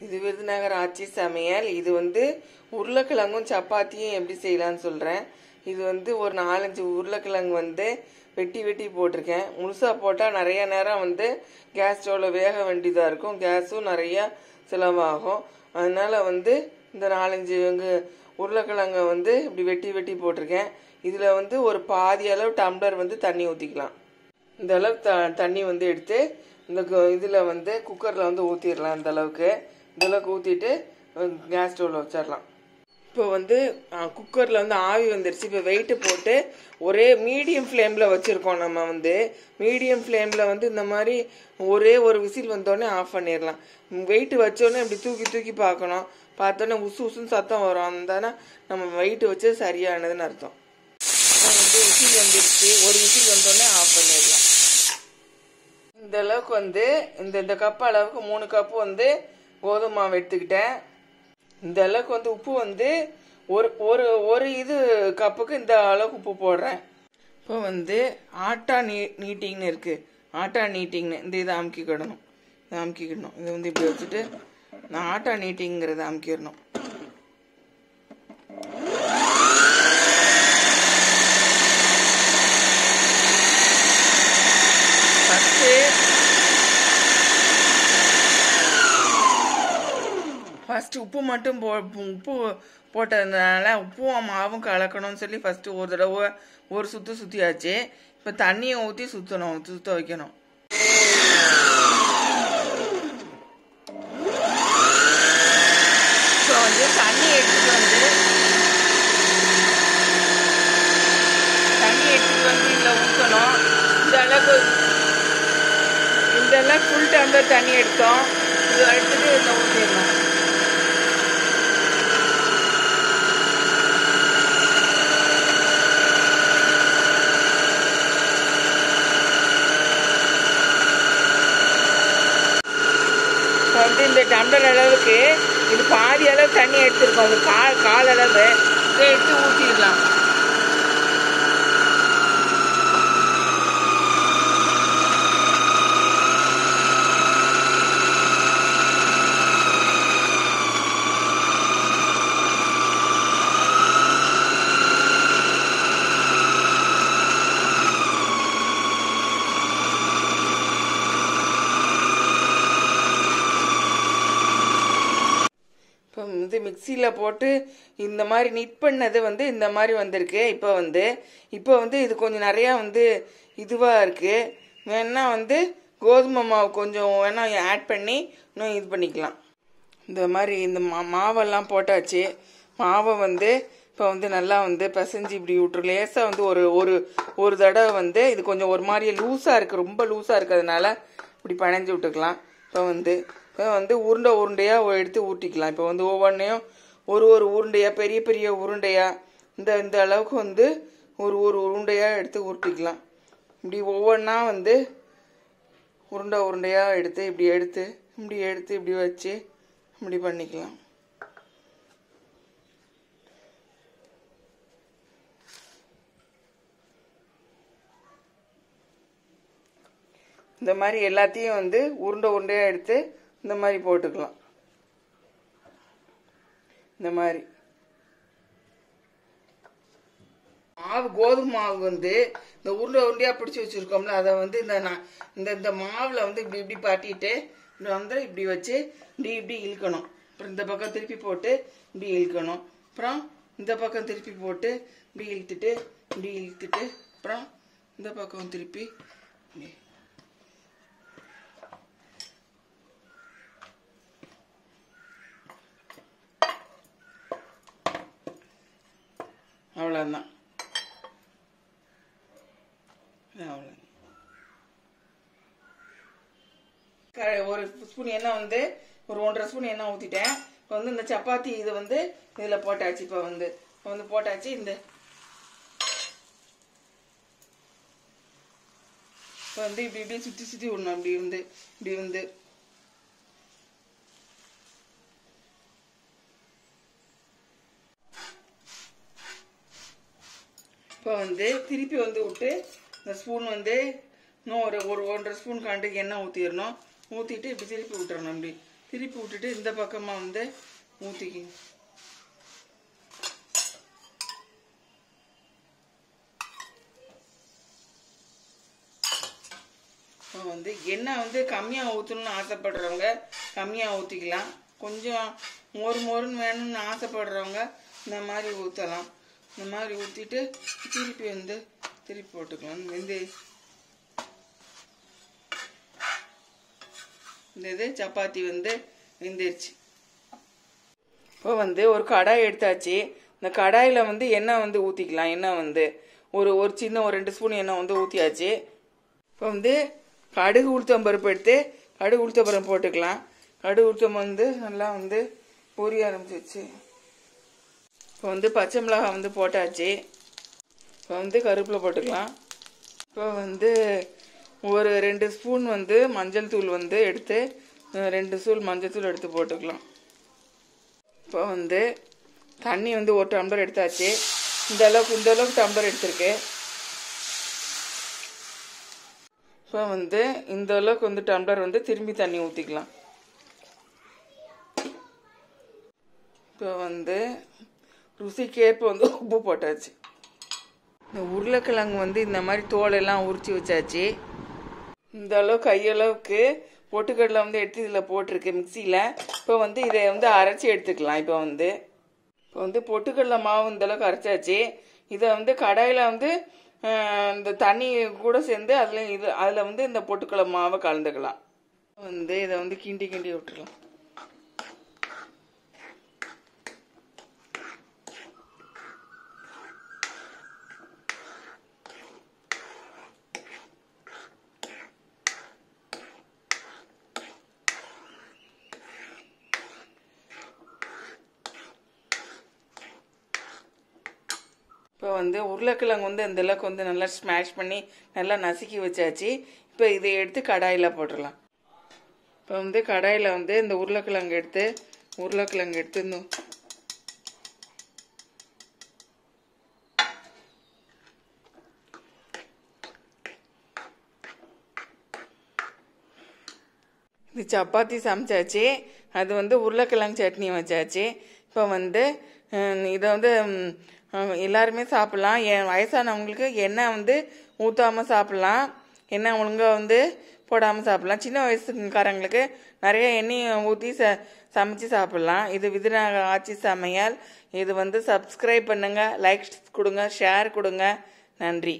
இது விருதுநகர் ஆட்சி சமையல். இது வந்து உருளைக்கிழங்கும் சப்பாத்தியும் எப்படி செய்யலாம்னு சொல்கிறேன் இது வந்து ஒரு நாலஞ்சு உருளைக்கிழங்கு வந்து வெட்டி வெட்டி போட்டிருக்கேன். முழுசாக போட்டால் நிறைய நேரம் வந்து கேஸ் ஸ்டவ்வில் வேக வேண்டியதாக இருக்கும். கேஸும் நிறையா செலவாகும். அதனால் வந்து இந்த நாலஞ்சு வந்து உருளைக்கிழங்க வந்து இப்படி வெட்டி வெட்டி போட்டிருக்கேன். இதில் வந்து ஒரு பாதி அளவு டம்ளர் வந்து தண்ணி ஊற்றிக்கலாம் இந்த அளவு த தண்ணி வந்து எடுத்து இந்த இதில் வந்து குக்கரில் வந்து ஊற்றிடலாம் இந்த அளவுக்கு. இதெல்லாம் ஊற்றிட்டு கேஸ் ஸ்டவ்வில் வச்சிடலாம் இப்போ வந்து குக்கரில் வந்து ஆவி வந்துருச்சு. இப்போ வெயிட்டு போட்டு ஒரே மீடியம் ஃப்ளேமில் வச்சுருக்கோம் நம்ம வந்து. மீடியம் ஃப்ளேமில் வந்து இந்த மாதிரி ஒரே ஒரு விசில் வந்தோடனே ஆஃப் பண்ணிடலாம் வெயிட்டு வச்சோடனே இப்படி தூக்கி தூக்கி பார்க்கணும். பார்த்தோன்னே உசு உசுன்னு சத்தம் வரும். அந்த நம்ம வெயிட் வச்சு சரியானதுன்னு அர்த்தம். வந்து விசில் வந்துருச்சு. ஒரு விசில் வந்தோடனே ஆஃப் பண்ணிடலாம் இந்த அளவுக்கு வந்து இந்த இந்த கப் அளவுக்கு மூணு கப்பு வந்து கோதுமை மாவு எடுத்துக்கிட்டேன் இந்த அளவுக்கு வந்து உப்பு வந்து ஒரு ஒரு ஒரு இது கப்புக்கு இந்த அளவுக்கு உப்பு போடுறேன். இப்போ வந்து ஆட்டா நீ நீட்டிங்னு இருக்கு. ஆட்டா நீட்டிங்னு இந்த இதை அமுக்கிக்கிடணும். இதை அமுக்கிக்கிடணும். இதை வந்து இப்படி வச்சுட்டு நான் ஆட்டா நீட்டிங்கிறத அமுக்கிடணும் ஃபஸ்ட்டு ஃபஸ்ட்டு உப்பு மட்டும் போ உப்பு போட்டதுனால உப்பும் மாவும் கலக்கணும்னு சொல்லி ஃபஸ்ட்டு ஒரு தடவை ஒரு சுற்று சுற்றியாச்சு இப்போ தண்ணியை ஊற்றி சுற்றணும் சுற்ற வைக்கணும். ஸோ வந்து தண்ணி எடுத்துகிட்டு வந்து தண்ணி எடுத்துட்டு வந்து இதில் ஊற்றணும் இந்த அளவுக்கு இந்த அளவுக்கு ஃபுல் டம்ளர் தண்ணி எடுத்தோம். இது எடுத்துட்டு இதில் ஊற்றிடணும் இப்போ வந்து இந்த டம்ளர் அளவுக்கு இது பாதி அளவு தண்ணி எடுத்துருக்கோம். அது கால் கால் அளவு. இதை எடுத்து ஊற்றிடலாம் இப்போ வந்து மிக்சியில் போட்டு இந்த மாதிரி நிட் பண்ணது வந்து இந்த மாதிரி வந்திருக்கு. இப்போ வந்து இப்போ வந்து இது கொஞ்சம் நிறையா வந்து இதுவாக இருக்குது வேணா வந்து கோதுமை மாவு கொஞ்சம் வேணா ஆட் பண்ணி இன்னும் இது பண்ணிக்கலாம். இந்த மாதிரி இந்த மா மாவெல்லாம் போட்டாச்சு. மாவை வந்து இப்போ வந்து நல்லா வந்து பிசைஞ்சு இப்படி விட்டுரு. லேசாக வந்து ஒரு ஒரு ஒரு தடவை வந்து இது கொஞ்சம் ஒரு மாதிரி லூஸாக இருக்குது ரொம்ப லூஸாக இருக்கிறதுனால இப்படி பனைஞ்சு விட்டுக்கலாம். இப்போ வந்து இப்போ வந்து உருண்டை உருண்டையாக எடுத்து ஊட்டிக்கலாம். இப்போ வந்து ஒவ்வொன்றையும் ஒரு ஒரு உருண்டையாக பெரிய பெரிய உருண்டையாக இந்த இந்த அளவுக்கு வந்து ஒரு ஒரு உருண்டையாக எடுத்து உருட்டிக்கலாம் இப்படி ஒவ்வொன்றா வந்து உருண்டை உருண்டையாக எடுத்து இப்படி எடுத்து இப்படி எடுத்து இப்படி வச்சு இப்படி பண்ணிக்கலாம். இந்த மாதிரி எல்லாத்தையும் வந்து உருண்டை உருண்டையாக எடுத்து இந்த மாதிரி போட்டுக்கலாம். இந்த மாதிரி. மாவு கோதுமை மாவு வந்து இந்த உருண்டை உருண்டையாக பிடிச்சி வச்சுருக்கோம்ல அதை வந்து இந்த நான் இந்த இந்த மாவில் வந்து இப்படி இப்படி பாட்டிட்டு வந்து இப்படி வச்சு இப்படி இப்படி இழுக்கணும். அப்புறம் இந்த பக்கம் திருப்பி போட்டு இப்படி இழுக்கணும். அப்புறம் இந்த பக்கம் திருப்பி போட்டு இப்படி இழுத்துட்டு இப்படி இழுத்துட்டு அப்புறம் இந்த பக்கம் திருப்பி இப்படி அவ்வளோதான் அவ்வளோ ஒரு ஸ்பூன் எண்ணெய் வந்து ஒரு ஒன்றரை ஸ்பூன் எண்ணெய் ஊற்றிட்டேன் இப்போ வந்து இந்த சப்பாத்தி இது வந்து இதில் போட்டாச்சு. இப்போ வந்து இப்போ வந்து போட்டாச்சு. இந்த இப்போ வந்து இப்படி இப்படி சுற்றி சுற்றி விடணும். இப்படி வந்து இப்படி வந்து இப்போ வந்து திருப்பி வந்து விட்டு இந்த ஸ்பூன் வந்து இன்னும் ஒரு ஒரு ஒன்றரை ஸ்பூன் கண்டுக்கு எண்ணெய் ஊற்றிடணும் ஊற்றிட்டு இப்படி திருப்பி விட்டுறணும் அப்படி திருப்பி விட்டுட்டு இந்த பக்கமாக வந்து ஊற்றிக்கி இப்போ வந்து எண்ணெய் வந்து கம்மியாக ஊற்றணும்னு ஆசைப்படுறவங்க கம்மியாக ஊற்றிக்கலாம் கொஞ்சம் மொறு மொறுன்னு வேணும்னு ஆசைப்படுறவங்க இந்த மாதிரி ஊற்றலாம் இந்த மாதிரி ஊற்றிட்டு திருப்பி வந்து திருப்பி போட்டுக்கலாம். இந்த இந்த இது சப்பாத்தி வந்து வெந்துருச்சு. இப்போ வந்து ஒரு கடாய் எடுத்தாச்சு. இந்த கடாயில் வந்து எண்ணெய் வந்து ஊற்றிக்கலாம் எண்ணெய் வந்து ஒரு ஒரு சின்ன ஒரு ரெண்டு ஸ்பூன் எண்ணெய் வந்து ஊற்றியாச்சு இப்போ வந்து கடுகு உளுத்தம் பருப்பு எடுத்து கடுகு உளுத்தம் பருப்பு போட்டுக்கலாம். கடுகு உளுத்தம் வந்து நல்லா வந்து பொரிய ஆரம்பிச்சிச்சு இப்போ வந்து பச்சை மிளகாய் வந்து போட்டாச்சு. இப்போ வந்து கருவேப்பிலை போட்டுக்கலாம். இப்போ வந்து ஒரு ரெண்டு ஸ்பூன் வந்து மஞ்சள் தூள் வந்து எடுத்து ரெண்டு ஸ்பூன் மஞ்சள் தூள் எடுத்து போட்டுக்கலாம். இப்போ வந்து தண்ணி வந்து ஒரு டம்ளர் எடுத்தாச்சு. இந்த அளவுக்கு இந்த அளவுக்கு டம்ளர் எடுத்திருக்கு. இப்போ வந்து இந்த அளவுக்கு வந்து டம்ளர் வந்து திரும்பி தண்ணி ஊற்றிக்கலாம் இப்போ வந்து ருசிக்கேற்ப வந்து உப்பு போட்டாச்சு. இந்த உருளைக்கிழங்கு வந்து இந்த மாதிரி தோலெல்லாம் உரிச்சு வச்சாச்சு. இந்த அளவு கையளவுக்கு பொட்டுக்கடலை வந்து எடுத்து இதில் போட்டிருக்கு மிக்சியில். இப்போ வந்து இதை வந்து அரைச்சி எடுத்துக்கலாம். இப்போ வந்து இப்போ வந்து பொட்டுக்கடலை மாவு இந்த அளவுக்கு அரைச்சாச்சு. இதை வந்து கடாயில் வந்து இந்த தண்ணி கூட சேர்ந்து அதில் இது அதில் வந்து இந்த பொட்டுக்கடலை மாவை கலந்துக்கலாம். வந்து இதை வந்து கிண்டி கிண்டி விட்டுருலாம் இப்போ வந்து உருளைக்கிழங்கு வந்து இந்தளவுக்கு வந்து நல்லா ஸ்மாஷ் பண்ணி நல்லா நசுக்கி வச்சாச்சு. இப்போ இதை எடுத்து கடாயில் போட்டுடலாம். இப்போ வந்து கடாயில் வந்து இந்த உருளைக்கிழங்கு எடுத்து உருளைக்கிழங்கு எடுத்து இந்த இது சப்பாத்தி சமைச்சாச்சு. அது வந்து உருளைக்கிழங்கு சட்னி வச்சாச்சு. இப்போ வந்து இதை வந்து எல்லாருமே சாப்பிட்லாம். என் வயசானவங்களுக்கு எண்ணெய் வந்து ஊற்றாமல் சாப்பிட்லாம் எண்ணெய் ஒழுங்காக வந்து போடாமல் சாப்பிட்லாம். சின்ன வயசுக்காரங்களுக்கு நிறைய எண்ணெயை ஊற்றி ச சமைச்சு சாப்பிட்லாம். இது விதுநாக ஆட்சி சமையல். இது வந்து சப்ஸ்கிரைப் பண்ணுங்கள் லைக்ஸ் கொடுங்க ஷேர் கொடுங்க. நன்றி.